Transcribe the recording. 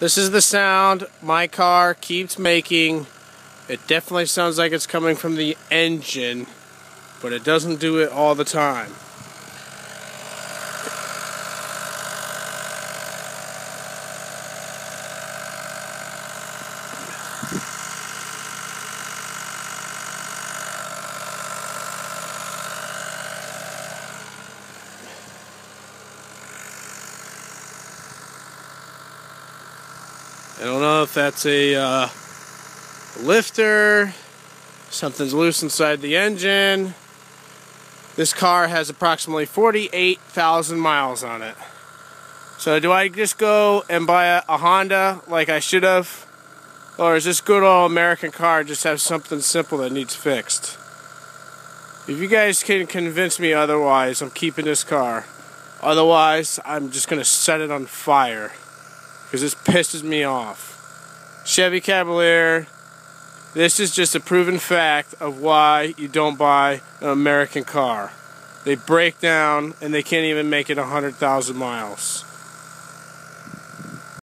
This is the sound my car keeps making. It definitely sounds like it's coming from the engine, but it doesn't do it all the time. I don't know if that's a uh, lifter, something's loose inside the engine. This car has approximately 48,000 miles on it. So do I just go and buy a, a Honda like I should have? Or is this good old American car just have something simple that needs fixed? If you guys can convince me otherwise, I'm keeping this car. Otherwise, I'm just going to set it on fire because this pisses me off. Chevy Cavalier, this is just a proven fact of why you don't buy an American car. They break down and they can't even make it 100,000 miles.